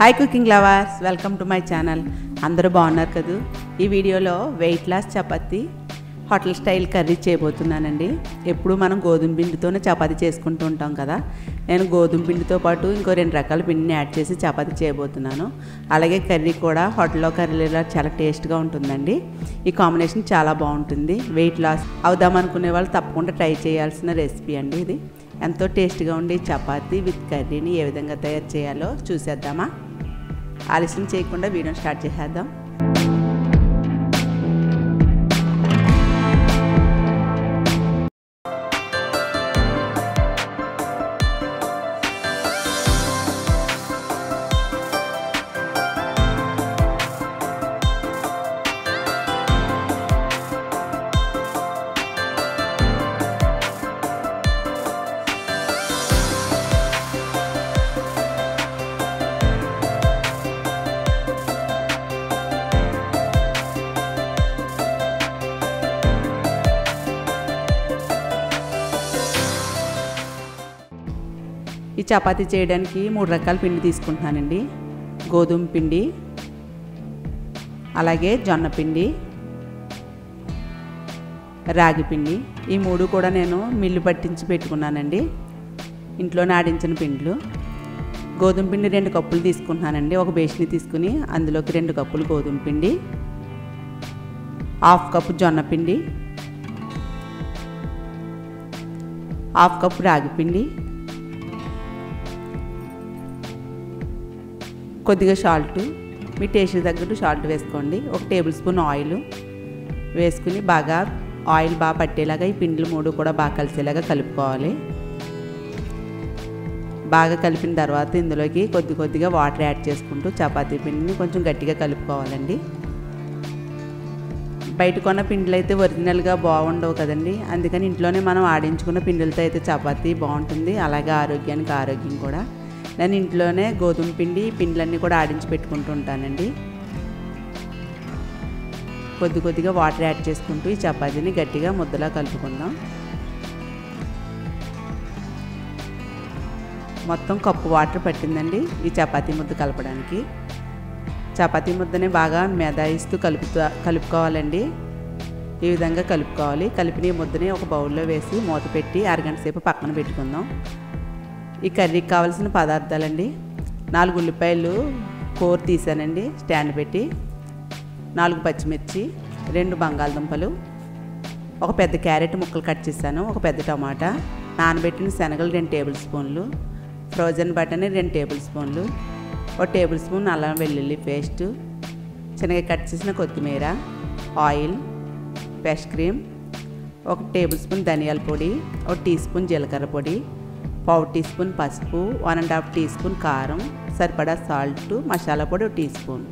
Hi cooking lovers welcome to my channel అందరూ బాగున్నారు కదూ? ఈ వీడియోలో weight loss chapati hotel style curry చేయబోతున్నానండి. ఎప్పుడు మనం గోధుమ పిండితోనే చపాతి చేసుకుంటూ ఉంటాం కదా. నేను గోధుమ పిండితో పాటు ఇంకో రెండు రకాల పిండిని యాడ్ చేసి చపాతి చేయబోతున్నాను. అలాగే కర్రీ కూడా హోటల్లో కర్రీలో చాలా టేస్ట్గా ఉంటుందండి. ఈ కాంబినేషన్ చాలా బాగుంటుంది. వెయిట్ లాస్ అవుదాం అనుకునే వాళ్ళు తప్పకుండా ట్రై చేయాల్సిన రెసిపీ అండి ఇది. ఎంతో టేస్ట్గా ఉండే చపాతీ విత్ కర్రీని ఏ విధంగా తయారు చేయాలో చూసేద్దామా? ఆలస్యం చేయకుండా వీడియో స్టార్ట్ చేసేద్దాం. ఈ చపాతీ చేయడానికి మూడు రకాల పిండి తీసుకుంటున్నానండి. గోధుమ పిండి అలాగే జొన్న పిండి రాగి పిండి. ఈ మూడు కూడా నేను మిల్లు పట్టించి పెట్టుకున్నానండి. ఇంట్లోనే ఆడించిన పిండ్లు. గోధుమ పిండి రెండు కప్పులు తీసుకుంటున్నానండి. ఒక బేస్ని తీసుకుని అందులోకి రెండు కప్పులు గోధుమ పిండి హాఫ్ కప్పు జొన్న పిండి హాఫ్ కప్పు రాగి పిండి కొద్దిగా సాల్ట్ మీ టేస్ట్ తగ్గట్టు సాల్ట్ వేసుకోండి. ఒక టేబుల్ స్పూన్ ఆయిల్ వేసుకుని బాగా ఆయిల్ బాగా పట్టేలాగా ఈ పిండిలు మూడు కూడా బాగా కలిసేలాగా కలుపుకోవాలి. బాగా కలిపిన తర్వాత ఇందులోకి కొద్ది కొద్దిగా వాటర్ యాడ్ చేసుకుంటూ చపాతీ పిండిని కొంచెం గట్టిగా కలుపుకోవాలండి. బయట కొన్న పిండిలు అయితే ఒరిజినల్గా బాగుండవు కదండి. అందుకని ఇంట్లోనే మనం ఆడించుకున్న పిండిలతో అయితే చపాతీ బాగుంటుంది. అలాగే ఆరోగ్యానికి ఆరోగ్యం కూడా. నేను ఇంట్లోనే గోధుమ పిండి పిండిలన్నీ కూడా ఆడించి పెట్టుకుంటూ ఉంటానండి కొద్ది కొద్దిగా వాటర్ యాడ్ చేసుకుంటూ ఈ చపాతీని గట్టిగా ముద్దలా కలుపుకుందాం. మొత్తం కప్పు వాటర్ పట్టిందండి ఈ చపాతీ ముద్ద కలపడానికి. చపాతీ ముద్దని బాగా మెదాయిస్తూ కలుపుతూ కలుపుకోవాలండి. ఈ విధంగా కలుపుకోవాలి. కలిపిన ఈ ముద్దని ఒక బౌల్లో వేసి మూత పెట్టి అరగంట సేపు పక్కన పెట్టుకుందాం. ఈ కర్రీకి కావాల్సిన పదార్థాలండి. నాలుగు ఉల్లిపాయలు కూర తీసానండి స్టాండ్ పెట్టి. నాలుగు పచ్చిమిర్చి రెండు బంగాళదుంపలు ఒక పెద్ద క్యారెట్ ముక్కలు కట్ చేశాను ఒక పెద్ద టమాటా నానబెట్టిన శనగలు రెండు టేబుల్ స్పూన్లు ఫ్రోజన్ బటన్ రెండు టేబుల్ స్పూన్లు ఒక టేబుల్ స్పూన్ అల్లం వెల్లుల్లి పేస్ట్ చిన్నగా కట్ చేసిన కొత్తిమీర ఆయిల్ ఫెష్ క్రీమ్ ఒక టేబుల్ స్పూన్ ధనియాల పొడి ఒక టీ స్పూన్ జీలకర్ర పొడి పావు టీ స్పూన్ పసుపు one and half teaspoon కారం సరిపడా సాల్ట్ మసాలా పొడి ఒక టీ స్పూన్.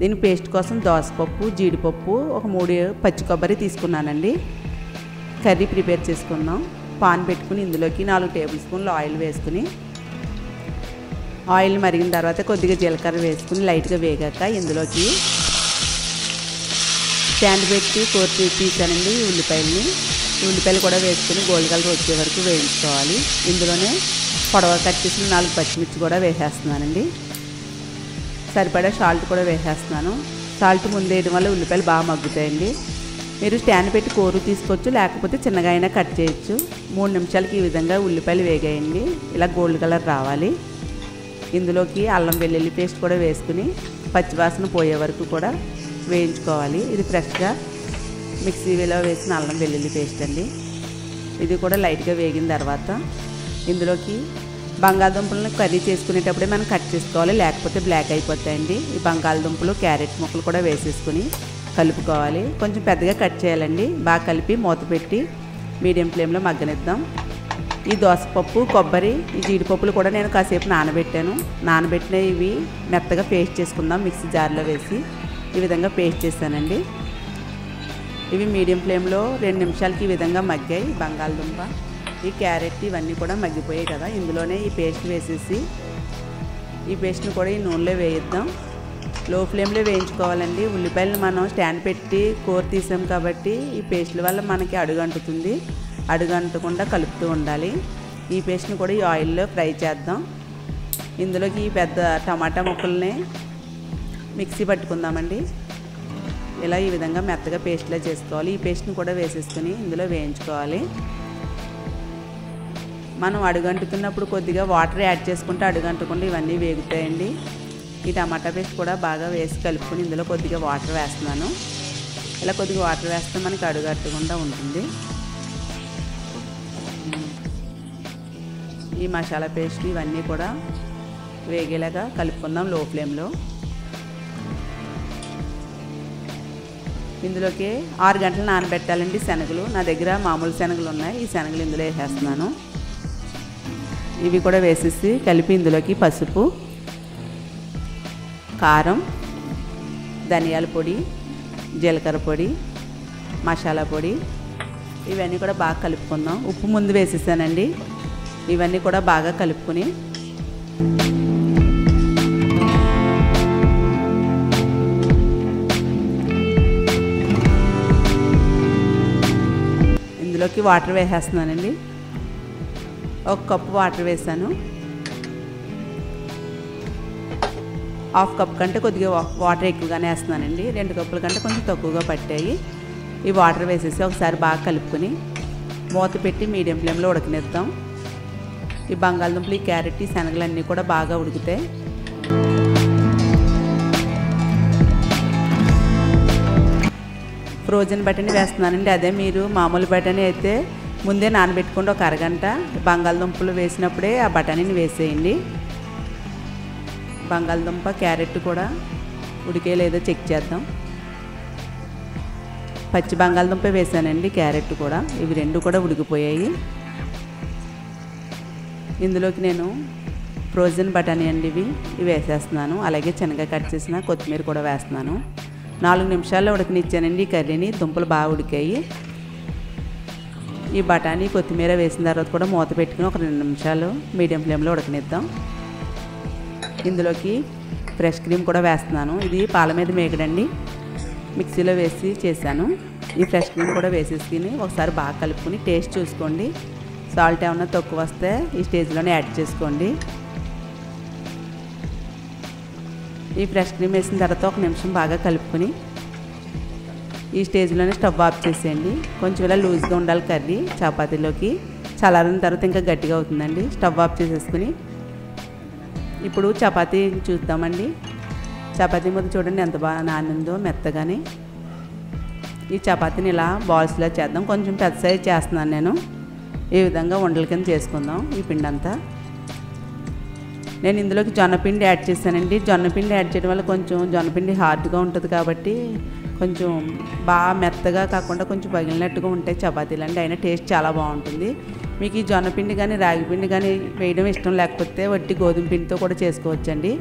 దీని పేస్ట్ కోసం దోసపప్పు జీడిపప్పు ఒక మూడు పచ్చి కొబ్బరి తీసుకున్నానండి. కర్రీ ప్రిపేర్ చేసుకుందాం. పాన్ పెట్టుకుని ఇందులోకి నాలుగు టేబుల్ స్పూన్లు ఆయిల్ వేసుకుని ఆయిల్ మరిగిన తర్వాత కొద్దిగా జీలకర్ర వేసుకుని లైట్గా వేగాక ఇందులోకి స్టాండ్ పెట్టి కూర తీసానండి ఉల్లిపాయలని. ఉల్లిపాయలు కూడా వేసుకుని గోల్డ్ కలర్ వచ్చే వరకు వేయించుకోవాలి. ఇందులోనే పొడవ కట్ చేసిన నాలుగు పచ్చిమిర్చి కూడా వేసేస్తున్నానండి. సరిపడా సాల్ట్ కూడా వేసేస్తున్నాను. సాల్ట్ ముందు వేయడం వల్ల ఉల్లిపాయలు బాగా మగ్గుతాయండి. మీరు స్టాండ్ పెట్టి కూర తీసుకోవచ్చు లేకపోతే చిన్నగా అయినా కట్ చేయొచ్చు. మూడు నిమిషాలకి ఈ విధంగా ఉల్లిపాయలు వేగాయండి. ఇలా గోల్డ్ కలర్ రావాలి. ఇందులోకి అల్లం వెల్లుల్లి పేస్ట్ కూడా వేసుకుని పచ్చివాసన పోయే వరకు కూడా వేయించుకోవాలి. ఇది ఫ్రెష్గా మిక్సీలో వేసిన అల్లం వెల్లుల్లి పేస్ట్ అండి. ఇది కూడా లైట్గా వేగిన తర్వాత ఇందులోకి బంగాళదుంపలను కర్రీ చేసుకునేటప్పుడే మనం కట్ చేసుకోవాలి లేకపోతే బ్లాక్ అయిపోతాయండి. ఈ బంగాళదుంపలు క్యారెట్ ముక్కలు కూడా వేసేసుకుని కలుపుకోవాలి. కొంచెం పెద్దగా కట్ చేయాలండి. బాగా కలిపి మూత పెట్టి మీడియం ఫ్లేమ్లో మగ్గనిద్దాం. ఈ దోసపప్పు కొబ్బరి ఈ జీడిపప్పులు కూడా నేను కాసేపు నానబెట్టాను. నానబెట్టిన ఇవి మెత్తగా పేస్ట్ చేసుకుందాం మిక్సీ జార్లో వేసి ఈ విధంగా పేస్ట్ చేశానండి ఇవి మీడియం ఫ్లేమ్లో రెండు నిమిషాలకి ఈ విధంగా మగ్గాయి. బంగాళదుంప ఈ క్యారెట్ ఇవన్నీ కూడా మగ్గిపోయాయి కదా. ఇందులోనే ఈ పేస్ట్ వేసేసి ఈ పేస్ట్ని కూడా ఈ నూనెలో వేయిద్దాం. లో ఫ్లేమ్లో వేయించుకోవాలండి. ఉల్లిపాయలను మనం స్టాండ్ పెట్టి కూర తీసాం కాబట్టి ఈ పేస్ట్ల వల్ల మనకి అడుగంటుతుంది అడుగంటకుండా కలుపుతూ ఉండాలి. ఈ పేస్ట్ని కూడా ఈ ఆయిల్లో ఫ్రై చేద్దాం. ఇందులోకి ఈ పెద్ద టమాటా ముక్కల్ని మిక్సీ పట్టుకుందామండి. ఇలా ఈ విధంగా మెత్తగా పేస్ట్లా చేసుకోవాలి. ఈ పేస్ట్ని కూడా వేసేసుకుని ఇందులో వేయించుకోవాలి. మనం అడుగంటుతున్నప్పుడు కొద్దిగా వాటర్ యాడ్ చేసుకుంటే అడుగంటకుండా ఇవన్నీ వేగుతాయండి. ఈ టమాటా పేస్ట్ కూడా బాగా వేసి కలుపుకొని ఇందులో కొద్దిగా వాటర్ వేస్తున్నాను. ఇలా కొద్దిగా వాటర్ వేస్తే మనకి అడుగట్టకుండా ఉంటుంది. ఈ మసాలా పేస్ట్ ఇవన్నీ కూడా వేగేలాగా కలుపుకుందాం లో ఫ్లేమ్లో. ఇందులోకి ఆరు గంటలు నానబెట్టాలండి శనగలు. నా దగ్గర మామూలు శనగలు ఉన్నాయి. ఈ శనగలు ఇందులో వేసేస్తున్నాను. ఇవి కూడా వేసేసి కలిపి ఇందులోకి పసుపు కారం ధనియాల పొడి జీలకర్ర పొడి మసాలా పొడి. ఇవన్నీ కూడా బాగా కలుపుకుందాం. ఉప్పు ముందు వేసేసానండి. ఇవన్నీ కూడా బాగా కలుపుకొని ఇందులోకి వాటర్ వేసేస్తున్నానండి. ఒక కప్పు వాటర్ వేసాను. హాఫ్ కప్ కంటే కొద్దిగా వాటర్ ఎక్కువగానే వేస్తున్నానండి. రెండు కప్పుల కంటే కొంచెం తక్కువగా పట్టాయి. ఈ వాటర్ వేసేసి ఒకసారి బాగా కలుపుకొని మూత పెట్టి మీడియం ఫ్లేమ్లో ఉడకనిద్దాం. ఈ బంగాళదుంపలు ఈ క్యారెట్ ఈ శనగలు అన్నీ కూడా బాగా ఉడికితే ఫ్రోజన్ బటని వేస్తున్నానండి. అదే మీరు మామూలు బటని అయితే ముందే నానబెట్టుకుంటే ఒక అరగంట బంగాళదుంపలు వేసినప్పుడే ఆ బఠానీని వేసేయండి. బంగాళదుంప క్యారెట్ కూడా ఉడికే లేదో చెక్ చేద్దాం. పచ్చి బంగాళదుంప వేసానండి. క్యారెట్ కూడా. ఇవి రెండు కూడా ఉడికిపోయాయి. ఇందులోకి నేను ఫ్రోజన్ బఠానీ అండి ఇవి. ఇవి వేసేస్తున్నాను. అలాగే శనగ కట్ చేసిన కొత్తిమీర కూడా వేస్తున్నాను. నాలుగు నిమిషాల్లో ఉడకనిచ్చానండి ఈ కర్రీని. దుంపలు బాగా ఉడికాయి. ఈ బఠానీ కొత్తిమీర వేసిన తర్వాత కూడా మూత పెట్టుకుని ఒక రెండు నిమిషాలు మీడియం ఫ్లేమ్లో ఉడకనిద్దాం. ఇందులోకి ఫ్రెష్ క్రీమ్ కూడా వేస్తున్నాను. ఇది పాల మీద మేకడండి. మిక్సీలో వేసి చేశాను. ఈ ఫ్రెష్ క్రీమ్ కూడా వేసేసుకుని ఒకసారి బాగా కలుపుకొని టేస్ట్ చూసుకోండి. సాల్ట్ ఏమన్నా తక్కువ వస్తే ఈ స్టేజ్లోనే యాడ్ చేసుకోండి. ఈ ఫ్రెష్ క్రీమ్ వేసిన తర్వాత ఒక నిమిషం బాగా కలుపుకొని ఈ స్టేజ్లోనే స్టవ్ ఆఫ్ చేసేయండి. కొంచెం ఇలా లూజ్గా ఉండాలి కర్రీ చపాతీలోకి. చల్లారిన తర్వాత ఇంకా గట్టిగా అవుతుందండి. స్టవ్ ఆఫ్ చేసేసుకుని ఇప్పుడు చపాతీ చూద్దామండి. చపాతీ ముద్ద చూడండి ఎంత బాగా నానిందో మెత్తగాని. ఈ చపాతీని ఇలా బాల్స్లో చేద్దాం. కొంచెం పెద్ద సైజ్ చేస్తున్నాను నేను. ఈ విధంగా ఉండల కింద చేసుకుందాం ఈ పిండి అంతా నేను ఇందులోకి జొన్నపిండి యాడ్ చేశానండి. జొన్నపిండి యాడ్ చేయడం వల్ల కొంచెం జొన్నపిండి హార్డ్గా ఉంటుంది కాబట్టి కొంచెం బాగా మెత్తగా కాకుండా కొంచెం పగిలినట్టుగా ఉంటాయి చపాతీలు అండి. అయినా టేస్ట్ చాలా బాగుంటుంది. మీకు ఈ జొన్నపిండి కానీ రాగిపిండి కానీ వేయడం ఇష్టం లేకపోతే వట్టి గోధుమ పిండితో కూడా చేసుకోవచ్చండి.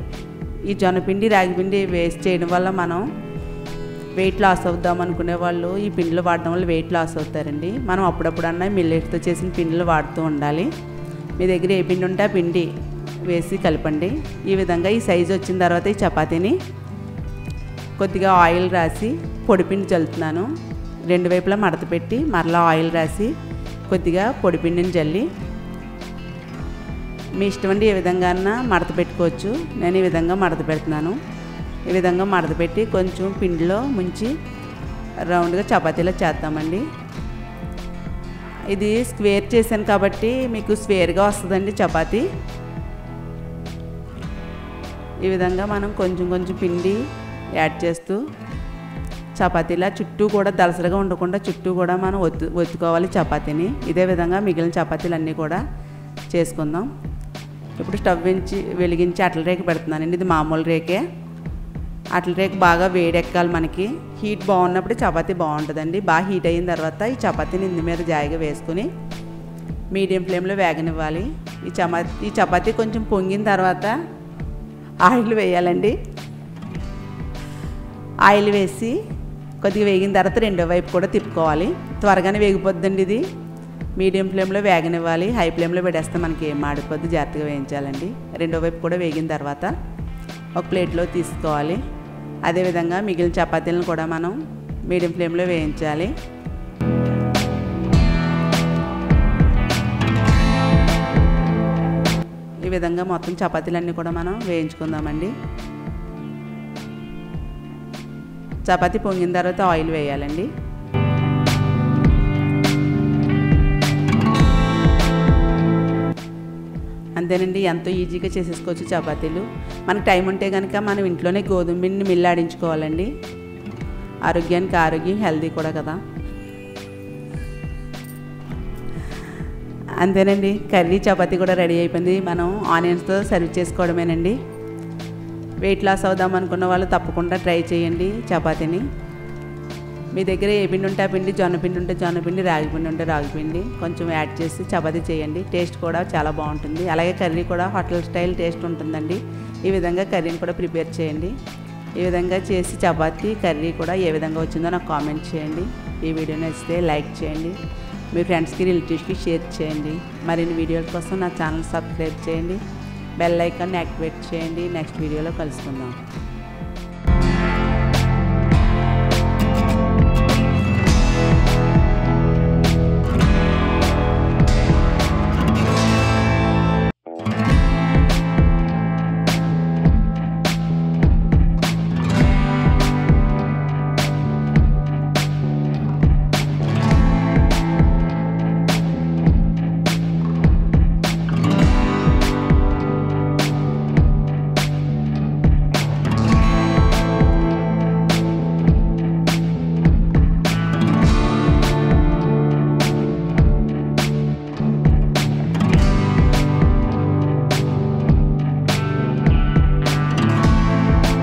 ఈ జొన్నపిండి రాగిపిండి వేస్ట్ చేయడం వల్ల మనం వెయిట్ లాస్ అవుద్దాం అనుకునే వాళ్ళు ఈ పిండిలు వాడడం వల్ల వెయిట్ లాస్ అవుతారండి. మనం అప్పుడప్పుడన్నా మిల్లెట్తో చేసిన పిండిలు వాడుతూ ఉండాలి. మీ దగ్గర ఏ పిండి ఉంటే ఆ పిండి వేసి కలపండి. ఈ విధంగా ఈ సైజు వచ్చిన తర్వాత ఈ చపాతీని కొద్దిగా ఆయిల్ రాసి పొడిపిండి చల్లుతున్నాను. రెండు వైపులా మడత పెట్టి మరలా ఆయిల్ రాసి కొద్దిగా పొడిపిండిని జల్లి మీ ఇష్టం అండి ఏ విధంగా మడత పెట్టుకోవచ్చు. నేను ఈ విధంగా మడత పెడుతున్నాను. ఈ విధంగా మడత పెట్టి కొంచెం పిండిలో ముంచి రౌండ్గా చపాతీలో చేద్దామండి. ఇది స్క్వేర్ చేశాను కాబట్టి మీకు స్క్వేర్గా వస్తుందండి చపాతీ. ఈ విధంగా మనం కొంచెం కొంచెం పిండి యాడ్ చేస్తూ చపాతీలా చుట్టూ కూడా దలసరిగా ఉండకుండా చుట్టూ కూడా మనం ఒత్తు ఒత్తుకోవాలి చపాతీని. ఇదే విధంగా మిగిలిన చపాతీలు అన్నీ కూడా చేసుకుందాం. ఇప్పుడు స్టవ్ ఉంచి వెలిగించి అట్ల రేకు పెడుతున్నానండి. ఇది మామూలు రేకే. అట్ల రేకు బాగా వేడెక్కాలి మనకి. హీట్ బాగున్నప్పుడు చపాతీ బాగుంటుందండి. బాగా హీట్ అయిన తర్వాత ఈ చపాతీని ఇందు మీద జాయిగా వేసుకుని మీడియం ఫ్లేమ్లో వేగనివ్వాలి. ఈ చపాతీ ఈ చపాతీ కొంచెం పొంగిన తర్వాత ఆయిల్ వేయాలండి. ఆయిల్ వేసి కొద్దిగా వేగిన తర్వాత రెండో వైపు కూడా తిప్పుకోవాలి. త్వరగానే వేగిపోద్దండి ఇది. మీడియం ఫ్లేమ్లో వేగనివ్వాలి. హై ఫ్లేమ్లో పెట్టేస్తే మనకి ఏం మాడిపోద్ది. జాగ్రత్తగా వేయించాలండి. రెండో వైపు కూడా వేగిన తర్వాత ఒక ప్లేట్లో తీసుకోవాలి. అదేవిధంగా మిగిలిన చపాతీలను కూడా మనం మీడియం ఫ్లేమ్లో వేయించాలి. విధంగా మొత్తం చపాతీలన్నీ కూడా మనం వేయించుకుందామండి. చపాతీ పొంగిన తర్వాత ఆయిల్ వేయాలండి. అంతేనండి ఎంతో ఈజీగా చేసేసుకోవచ్చు చపాతీలు. మనకు టైం ఉంటే కనుక మనం ఇంట్లోనే గోధుమ పిండిని మిల్లాడించుకోవాలండి. ఆరోగ్యానికి ఆరోగ్యం హెల్దీ కూడా కదా. అంతేనండి. కర్రీ చపాతీ కూడా రెడీ అయిపోయింది. మనం ఆనియన్స్తో సర్వ్ చేసుకోవడమేనండి. వెయిట్ లాస్ అవుదాం అనుకున్న వాళ్ళు తప్పకుండా ట్రై చేయండి చపాతీని. మీ దగ్గర ఏ పిండి ఉంటే ఆ పిండి జొన్న పిండి ఉంటే జొన్న పిండి రాగి పిండి ఉంటే రాగి పిండి కొంచెం యాడ్ చేసి చపాతీ చేయండి. టేస్ట్ కూడా చాలా బాగుంటుంది. అలాగే కర్రీ కూడా హోటల్ స్టైల్ టేస్ట్ ఉంటుందండి. ఈ విధంగా కర్రీని కూడా ప్రిపేర్ చేయండి. ఈ విధంగా చేసి చపాతీ కర్రీ కూడా ఏ విధంగా వచ్చిందో నాకు కామెంట్ చేయండి. ఈ వీడియో నచ్చితే లైక్ చేయండి. మీ ఫ్రెండ్స్కి రిలేటివ్స్కి షేర్ చేయండి. మరిన్ని వీడియోల కోసం నా ఛానల్ సబ్స్క్రైబ్ చేయండి. బెల్ ఐకాన్ని యాక్టివేట్ చేయండి. నెక్స్ట్ వీడియోలో కలుసుకుందాం.